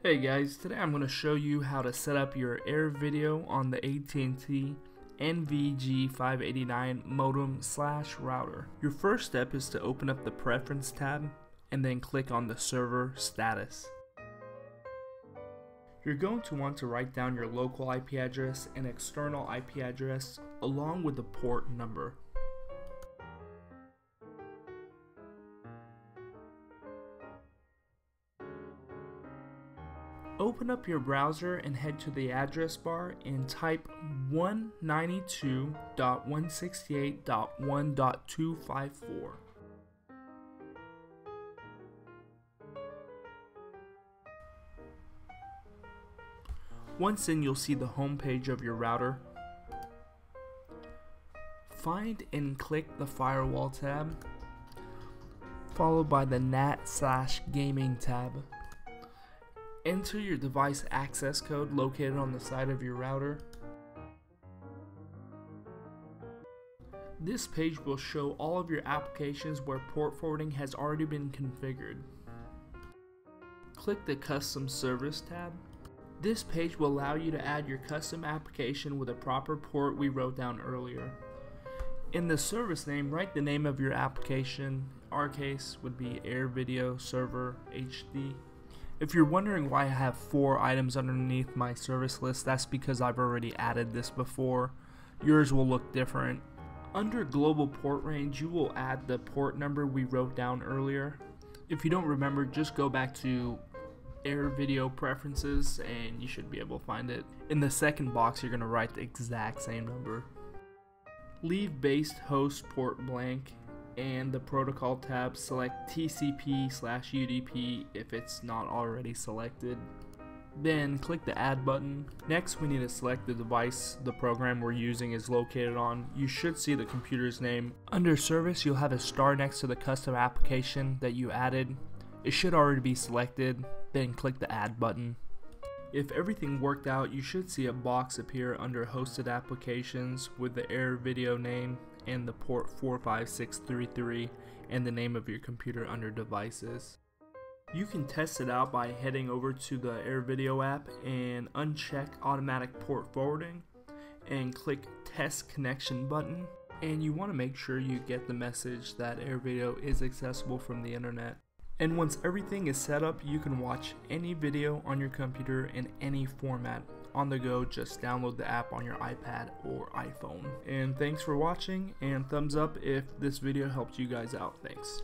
Hey guys, today I'm going to show you how to set up your Air Video on the AT&T NVG589 modem slash router. Your first step is to open up the Preference tab and then click on the server status. You're going to want to write down your local IP address and external IP address along with the port number. Open up your browser and head to the address bar and type 192.168.1.254. Once in, you'll see the home page of your router. Find and click the firewall tab, followed by the NAT slash gaming tab. Enter your device access code located on the side of your router. This page will show all of your applications where port forwarding has already been configured. Click the Custom Service tab. This page will allow you to add your custom application with a proper port we wrote down earlier. In the service name, write the name of your application. Our case would be Air Video Server HD. If you're wondering why I have four items underneath my service list, that's because I've already added this before. Yours will look different. Under global port range, you will add the port number we wrote down earlier. If you don't remember, just go back to Air Video Preferences and you should be able to find it. In the second box, you're going to write the exact same number. Leave base host port blank and the protocol tab select TCP slash UDP if it's not already selected. Then click the add button. Next we need to select the device the program we're using is located on. You should see the computer's name. Under service you'll have a star next to the custom application that you added. It should already be selected. Then click the add button. If everything worked out, you should see a box appear under hosted applications with the Air Video name and the port 45633 and the name of your computer under devices. You can test it out by heading over to the AirVideo app and uncheck automatic port forwarding and click test connection button and you want to make sure you get the message that AirVideo is accessible from the internet. And once everything is set up, you can watch any video on your computer in any format on the go, just download the app on your iPad or iPhone. And thanks for watching and thumbs up if this video helped you guys out. Thanks.